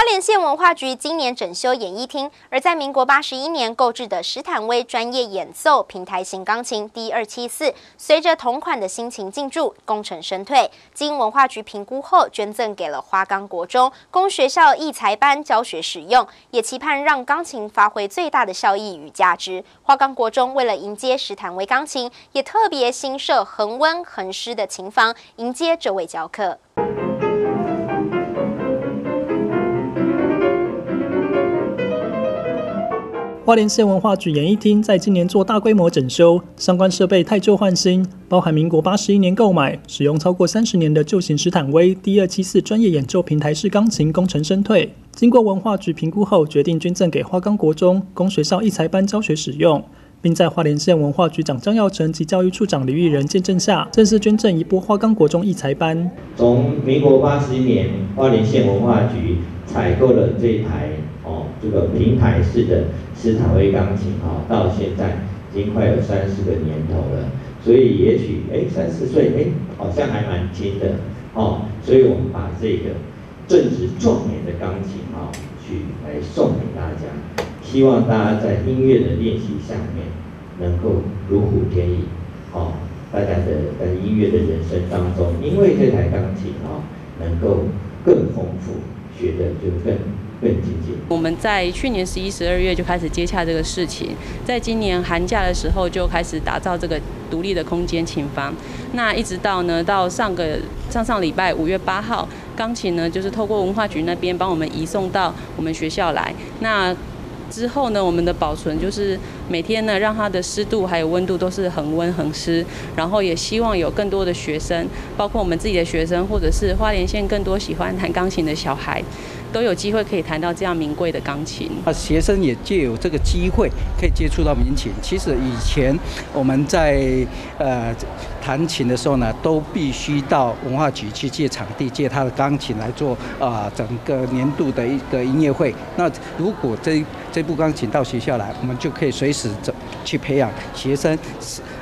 花莲县文化局今年整修演艺厅，而在民国八十一年购置的史坦威专业演奏平台型钢琴 D 二七四，随着同款的新琴进驻，功成身退。经文化局评估后，捐赠给了花岗国中，供学校艺才班教学使用，也期盼让钢琴发挥最大的效益与价值。花岗国中为了迎接史坦威钢琴，也特别新设恒温恒湿的琴房，迎接这位教课。花莲县文化局演艺厅在今年做大规模整修，相关设备太旧换新，包含民国八十一年购买、使用超过三十年的旧型史坦威 D 二七四专业演奏平台式钢琴功成身退。经过文化局评估后，决定捐赠给花岗国中，供学校艺才班教学使用，并在花莲县文化局长张耀成及教育处长李玉仁见证下，正式捐赠一波花岗国中艺才班。从民国八十一年，花莲县文化局采购了这台，这个平台式的。斯坦威钢琴哈，到现在已经快有三四个年头了，所以也许哎三四岁哎好像还蛮轻的哦，所以我们把这个正值壮年的钢琴啊，去来送给大家，希望大家在音乐的练习下面能够如虎添翼哦，大家的在音乐的人生当中，因为这台钢琴啊，能够更丰富，学的就更。我们在去年十一、十二月就开始接洽这个事情，在今年寒假的时候就开始打造这个独立的空间琴房。那一直到呢，到上个上上礼拜五月八号，钢琴呢就是透过文化局那边帮我们移送到我们学校来。那之后呢，我们的保存就是每天呢，让它的湿度还有温度都是恒温恒湿，然后也希望有更多的学生，包括我们自己的学生，或者是花莲县更多喜欢弹钢琴的小孩。都有机会可以弹到这样名贵的钢琴。啊，学生也借有这个机会可以接触到民琴。其实以前我们在呃弹琴的时候呢，都必须到文化局去借场地，借他的钢琴来做啊整个年度的一个音乐会。那如果这这部钢琴到学校来，我们就可以随时走去培养学生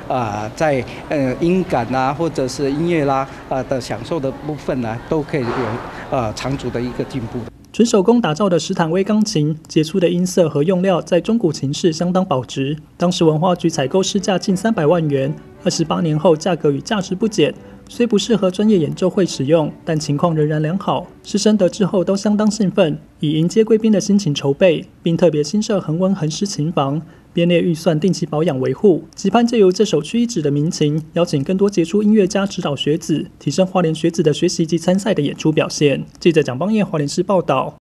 啊在呃音感啊或者是音乐啦啊的享受的部分呢，都可以有啊长足的一个进步。纯手工打造的史坦威钢琴，杰出的音色和用料在中古琴市相当保值。当时文化局采购市价近三百万元，二十八年后价格与价值不减。虽不适合专业演奏会使用，但情况仍然良好。师生得知后都相当兴奋，以迎接贵宾的心情筹备，并特别新设恒温恒湿琴房。编列预算，定期保养维护，期盼借由这首屈一指的民情，邀请更多杰出音乐家指导学子，提升花莲学子的学习及参赛的演出表现。记者蒋邦彦，花莲市报道。